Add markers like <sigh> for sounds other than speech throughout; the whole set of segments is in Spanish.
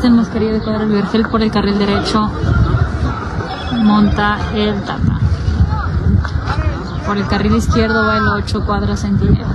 Este es mascarilla de cuadro el vergel por el carril derecho. Monta el tata. Por el carril izquierdo va el 8 cuadra centinela.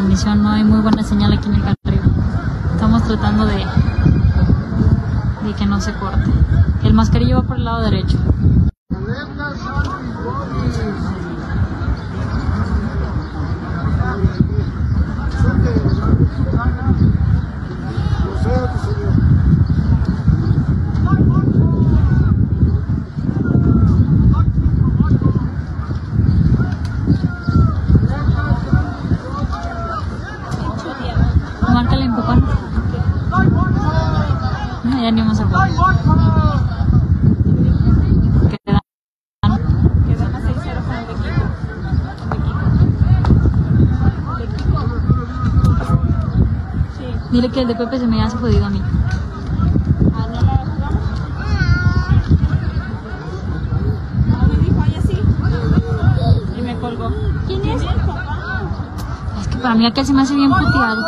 transmisión, no hay muy buena señal aquí en el carril. Estamos tratando de que no se corte. El mascarillo va por el lado derecho. Márcale empujón. No, ya ni vamos a poder. Quedan. Quedan a 6-0 con el equipo. Sí. Dile que el de Pepe se me hace jodido a mí. Ah, ¿no la jugamos? No me dijo, ay, así. Y me colgó. ¿Quién es? papá? Es que para mí aquel se me hace bien puteado.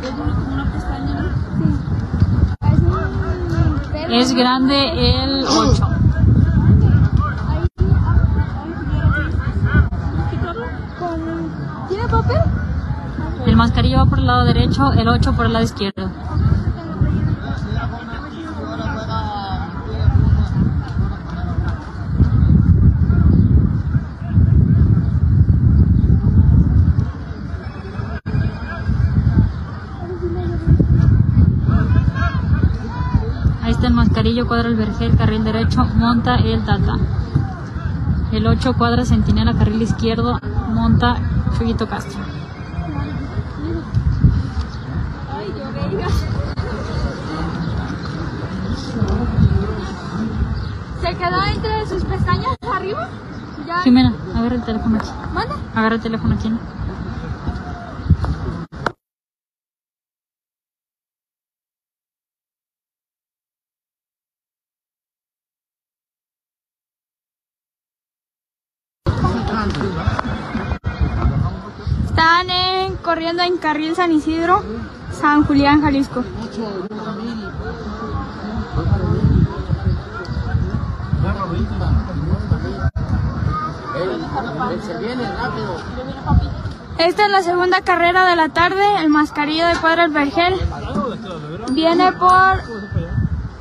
Es uno como una pestaña, ¿no? Es grande el 8. ¿Tiene papel? El mascarillo va por el lado derecho, el 8 por el lado izquierdo. Mascarillo, cuadra el vergel, carril derecho, monta el tata. El 8 cuadra centinela, carril izquierdo, monta Chuyito Castro. ¿Se quedó entre sus pestañas arriba? Ya. Jimena, agarra el teléfono aquí. ¿Manda? Agarra el teléfono aquí. ¿no? Corriendo en carril San Isidro, San Julián, Jalisco. Esta es la segunda carrera de la tarde. El mascarillo de cuadra el Vergel viene por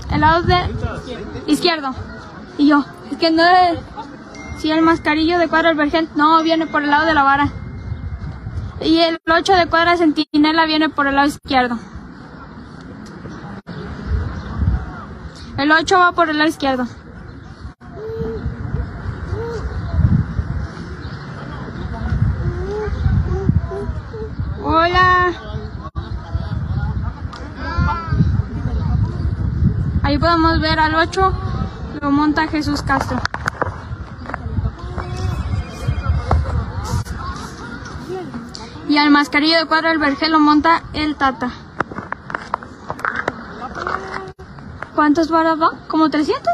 el lado de izquierdo. Y yo, es que no es. Si el mascarillo de cuadra el Vergel no viene por el lado de la vara. Y el 8 de cuadra centinela viene por el lado izquierdo. El 8 va por el lado izquierdo. Hola. Ahí podemos ver al 8, lo monta Jesús Castro. Y al mascarillo de cuadro del vergel lo monta el Tata. ¿Cuántos varas va? ¿Como 300?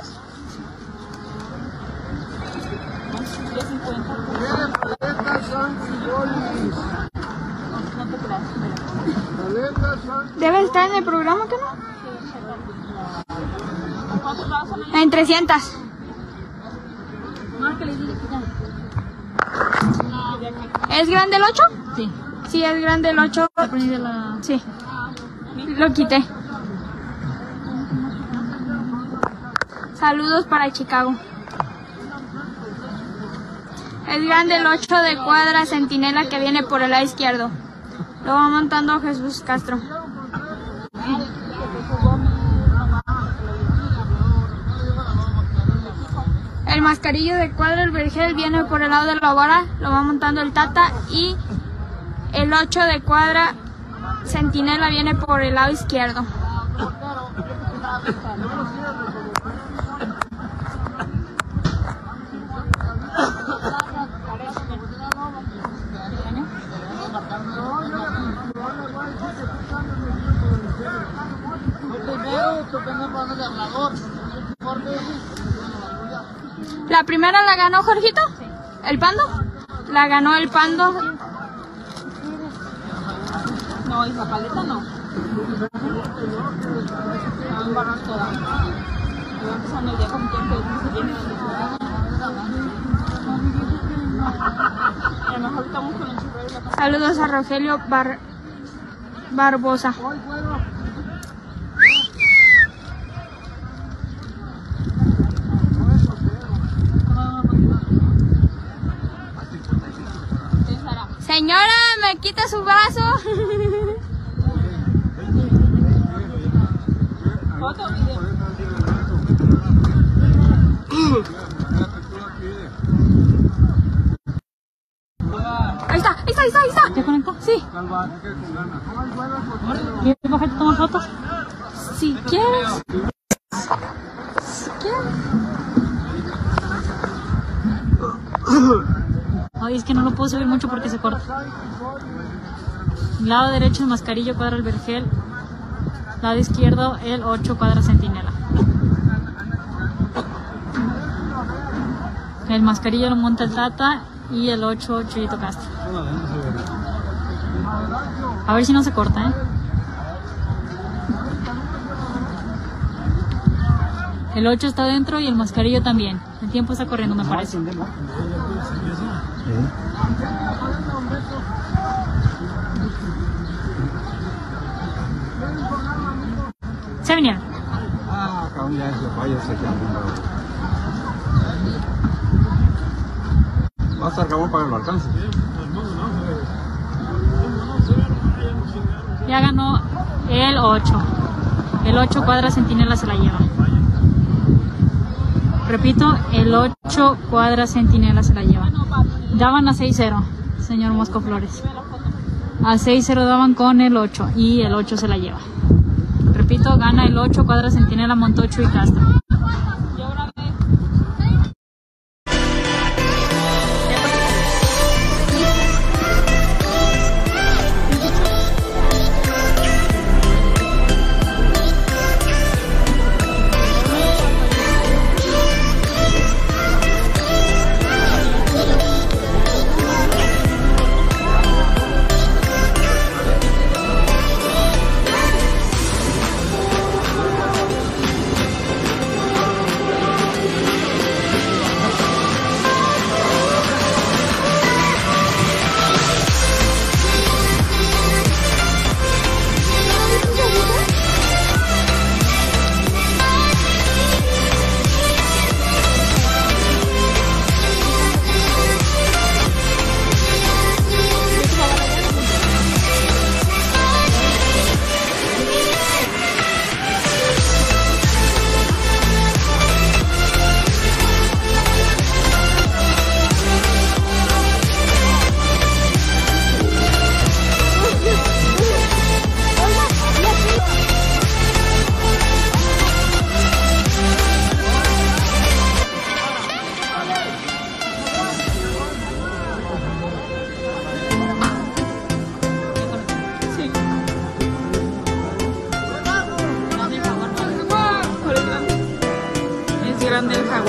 Debe estar en el programa, ¿que no? En 300. ¿Es grande el 8? Sí. Sí, es grande el 8. Está prendida la... Sí. Lo quité. Saludos para Chicago. Es grande el 8 de cuadra centinela que viene por el lado izquierdo. Lo va montando Jesús Castro. El mascarillo de cuadra, el vergel, viene por el lado de la vara, lo va montando el Tata y el 8 de cuadra centinela viene por el lado izquierdo. La primera la ganó Jorgito, el Pando. La ganó el Pando. No, y la paleta no. No, embarrar toda. Voy empezando el día con tiempo y se viene A lo mejor estamos con el churro y la casa. Saludos a Rogelio Bar- Barbosa. Señora, me quita su vaso. <laughs> ¿Foto o video? Ahí está, ahí está, ahí está, ahí está. ¿Ya conectó? Sí, ¿Quieres bajarte a tomar fotos? si quieres. Si quieres. Ay, es que no lo puedo subir mucho porque se corta. Lado derecho el mascarillo cuadra el vergel. Lado izquierdo el 8 cuadra centinela. El mascarillo lo monta el Tata y el 8 Chuyito Castro. A ver si no se corta, ¿eh? El 8 está dentro y el mascarillo también. El tiempo está corriendo, me parece. Se vinieron. Va a estar cabrón para que lo alcance. Ya ganó el 8. El 8 cuadra centinela se la lleva. Repito, el 8 cuadra centinela se la lleva. Daban a 6-0, señor Mosco Flores. A 6-0 daban con el 8 y el 8 se la lleva. Repito, gana el 8 cuadra centinela Montocho y Castro.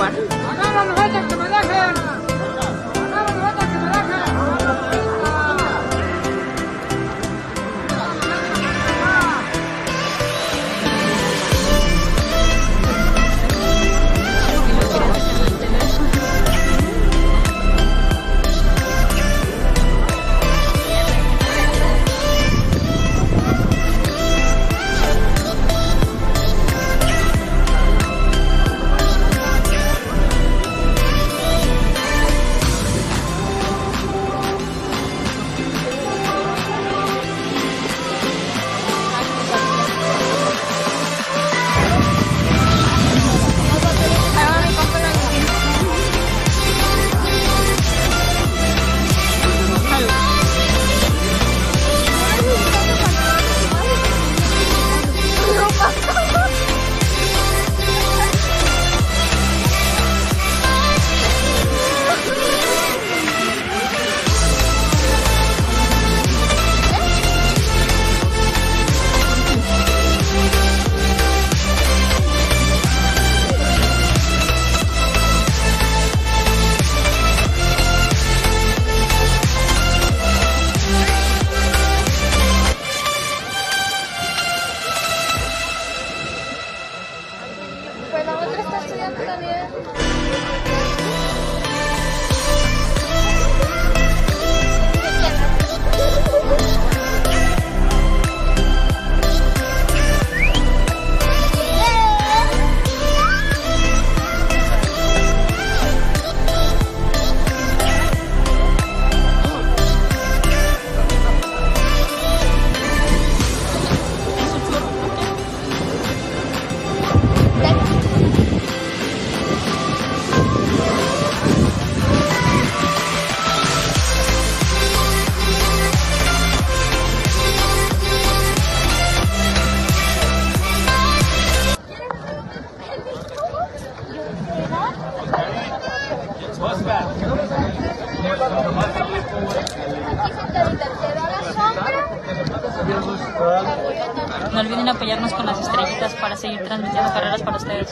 Grande No olviden apoyarnos con las estrellitas para seguir transmitiendo carreras para ustedes.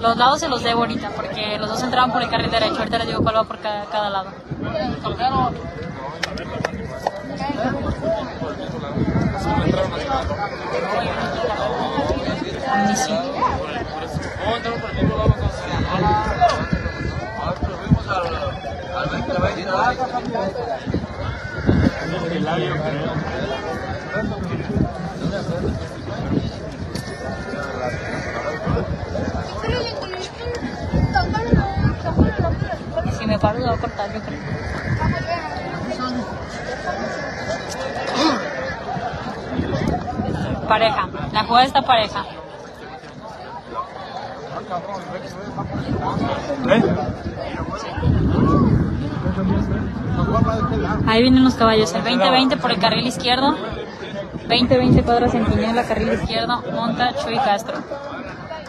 Los lados se los debo ahorita porque los dos entraban por el carril derecho. Ahorita les digo cuál va por cada, cada lado. A mí sí. Y si me paro, lo voy a cortar, yo creo. Pareja. La jugada está pareja. Ahí vienen los caballos. El 20-20 por el carril izquierdo. 20-20 cuadra centinela, carril izquierdo, monta Chuy Castro.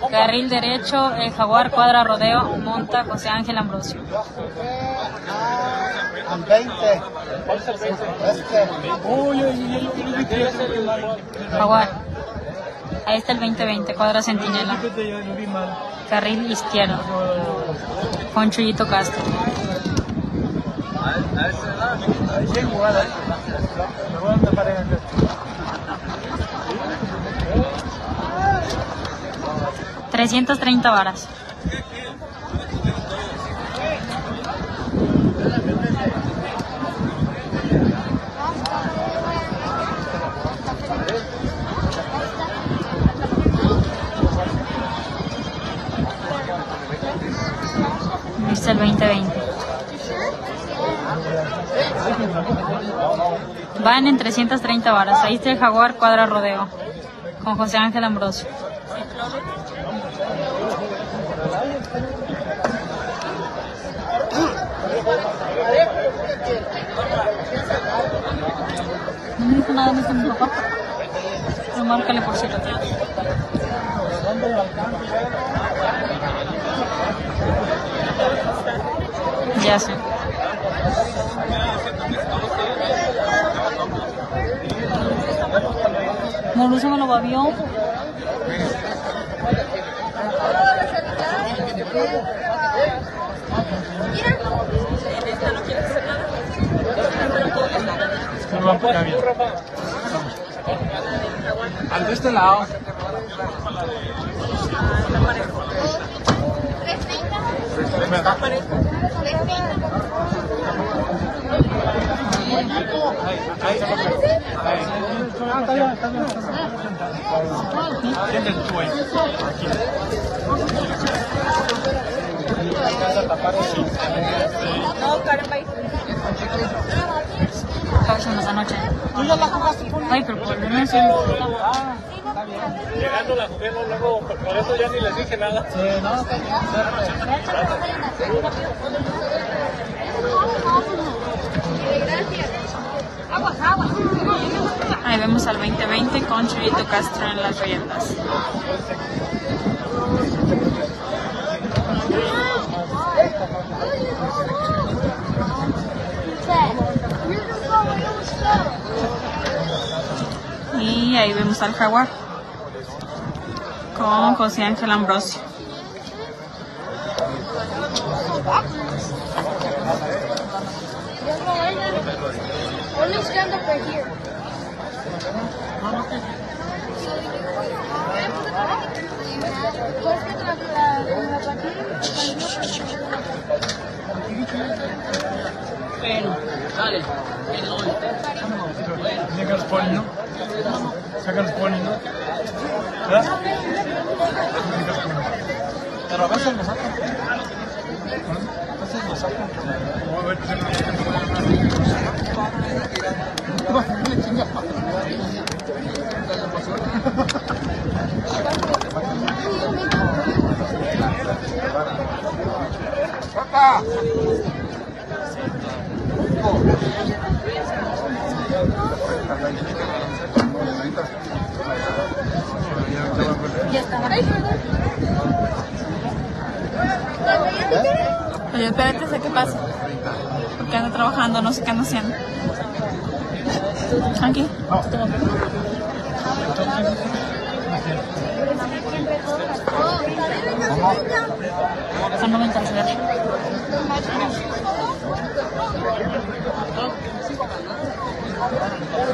Carril derecho, el jaguar cuadra rodeo, monta José Ángel Ambrosio. Al 20. Este. Jaguar. Ahí está el 20-20, cuadra centinela. Carril izquierdo. Con Chuyito Castro. Trescientos treinta varas. Es el 2020. Van en 330 varas. Ahí está el Jaguar Cuadra Rodeo. Con José Ángel Ambrosio. No dijo nada de mi papá. Pero márcale por tiene. Ya sé. Mauricio me lo babió. Al de este lado. Próximas anoche. Ay, pero por lo menos Llegando la jugué, no, luego, por eso ya ni les dije nada. Ahí vemos al 2020 con Chuyito Castro en las riendas. Y ahí vemos al Jaguar con José Ángel Ambrosio. Puedes que te la- la- Saca los poli, ¿no? Saca los poli, ¿no? ¿Verdad? Pero a veces lo sacan. A veces lo sacan. Voy a ver, Oye, espérate, sé qué pasa. Porque ando trabajando, no sé qué ando haciendo. Aquí. Son 90 al ver.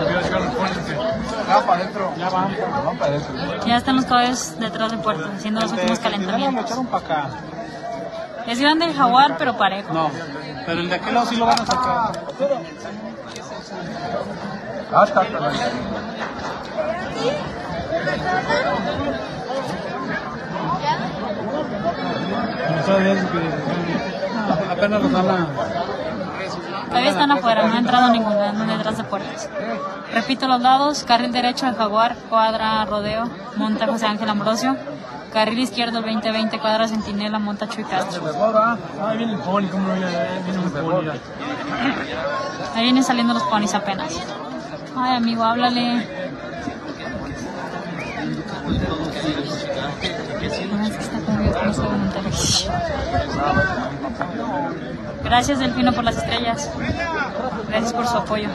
Voy a sacar los poli, porque Ya están los caballos detrás de puertas, haciendo los últimos lo calentamientos. Es grande el jaguar, pero parejo. No, pero el de aquel lado sí lo van a sacar. Ah, está, que- Apenas los van. Todavía están afuera, no ha entrado ninguno, andan detrás de puertas. Repito los lados, carril derecho el Jaguar, cuadra Rodeo, monta José Ángel Ambrosio. Carril izquierdo el 2020, cuadra Centinela, monta Chuy Castro. Ah, ahí viene el poli, ¿cómo no viene? Ahí viene el mira. <laughs> Ahí vienen saliendo los ponis apenas. Ay, amigo, háblale. Gracias, Delfino, por las estrellas. Gracias por su apoyo.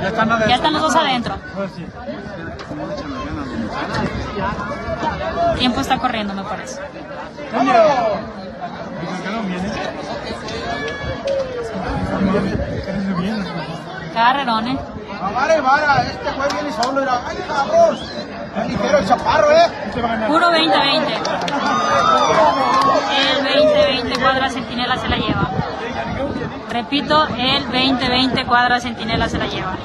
Ya están adentro. Ya están los dos adentro. El tiempo está corriendo, me parece. Carrerón, ¿eh? Vale, vara, este güey viene solo. Mira. Ay, cabrón. Es ligero el chaparro, eh. Puro 2020. El 2020 cuadra centinela se la lleva. Repito, el 2020 cuadra centinela se la lleva.